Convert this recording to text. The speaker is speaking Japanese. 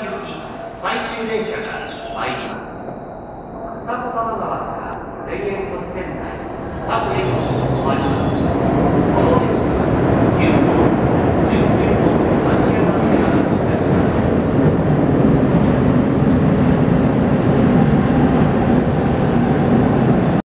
行き最終電車が参ります。